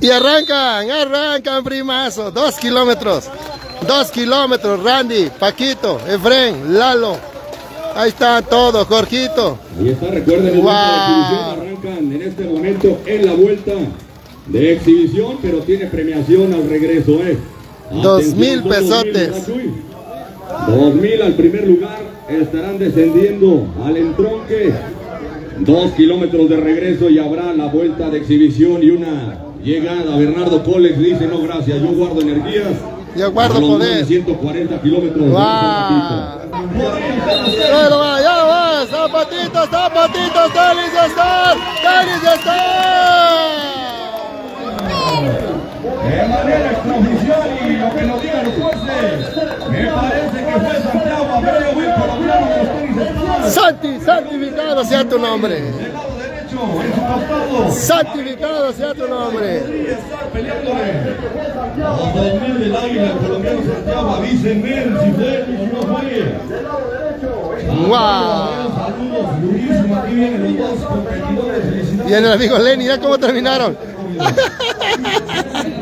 Y arrancan, arrancan, primazo. Dos kilómetros. Dos kilómetros, Randy, Paquito, Efren, Lalo. Ahí está todo, Jorgito. Ahí está, recuerden, el Wow. de exhibición arrancan en este momento en la vuelta de exhibición, pero tiene premiación al regreso, ¿eh? Dos mil pesotes. Dos mil al primer lugar, estarán descendiendo al entronque. Dos kilómetros de regreso y habrá la vuelta de exhibición y una llegada. Bernardo Colex dice, no gracias, yo guardo energías. Yo guardo poder. 140 kilómetros. de ¡Wow! Ya lo va, ya lo va. Zapatitos, zapatitos, tenis ya están. Tenis están. De manera extraoficial Santi, santificado sea tu nombre. Santificado sea tu nombre. Podría estar peleándole. Los 2000 del águila, el colombiano Santiago, avísenme si fue o no fue. ¡Wow! Saludos, durísimo, aquí vienen los dos competidores, felicidades. Y el amigo Lenny, ya cómo terminaron.